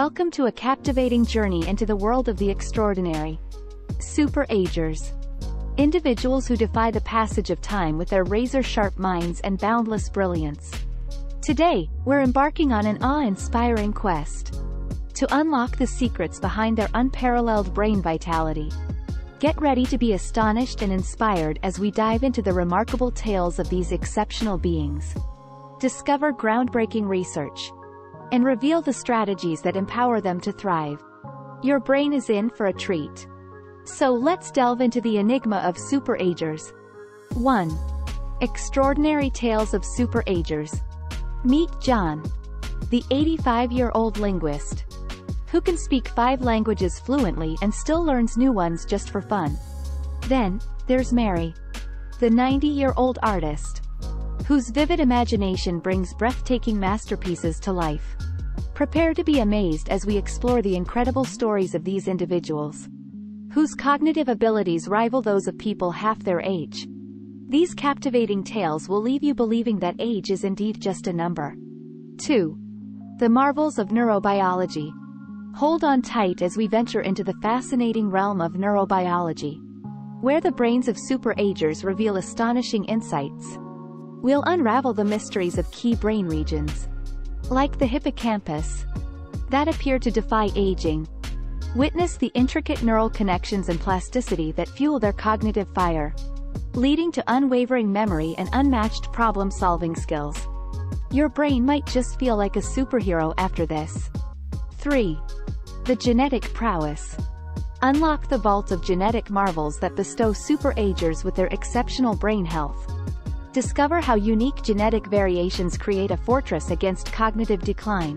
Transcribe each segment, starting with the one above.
Welcome to a captivating journey into the world of the extraordinary. Super Agers. Individuals who defy the passage of time with their razor-sharp minds and boundless brilliance. Today, we're embarking on an awe-inspiring quest. To unlock the secrets behind their unparalleled brain vitality. Get ready to be astonished and inspired as we dive into the remarkable tales of these exceptional beings. Discover groundbreaking research, and reveal the strategies that empower them to thrive. Your brain is in for a treat. So let's delve into the enigma of superagers. 1. Extraordinary Tales of Superagers. Meet John, the 85-year-old linguist, who can speak five languages fluently and still learns new ones just for fun. Then, there's Mary, the 90-year-old artist, whose vivid imagination brings breathtaking masterpieces to life. Prepare to be amazed as we explore the incredible stories of these individuals, whose cognitive abilities rival those of people half their age. These captivating tales will leave you believing that age is indeed just a number. 2. The Marvels of Neurobiology. Hold on tight as we venture into the fascinating realm of neurobiology, where the brains of superagers reveal astonishing insights. We'll unravel the mysteries of key brain regions, like the hippocampus, that appear to defy aging. Witness the intricate neural connections and plasticity that fuel their cognitive fire, leading to unwavering memory and unmatched problem-solving skills. Your brain might just feel like a superhero after this. 3. The genetic prowess. Unlock the vault of genetic marvels that bestow superagers with their exceptional brain health. Discover how unique genetic variations create a fortress against cognitive decline.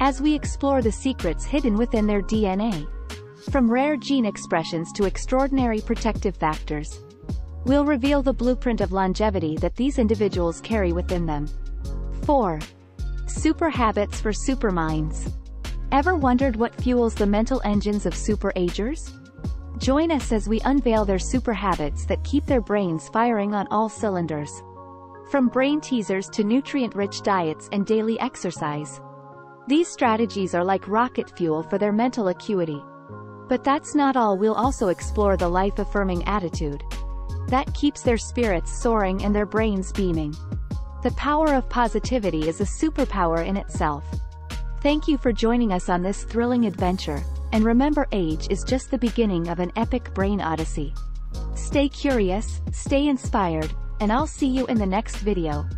As we explore the secrets hidden within their DNA. From rare gene expressions to extraordinary protective factors. We'll reveal the blueprint of longevity that these individuals carry within them. 4. Super habits for superminds. Ever wondered what fuels the mental engines of superagers? Join us as we unveil their super habits that keep their brains firing on all cylinders. From brain teasers to nutrient-rich diets and daily exercise. These strategies are like rocket fuel for their mental acuity. But that's not all we'll also explore the life-affirming attitude. That keeps their spirits soaring and their brains beaming. The power of positivity is a superpower in itself. Thank you for joining us on this thrilling adventure, and remember age is just the beginning of an epic brain odyssey. Stay curious, stay inspired, and I'll see you in the next video.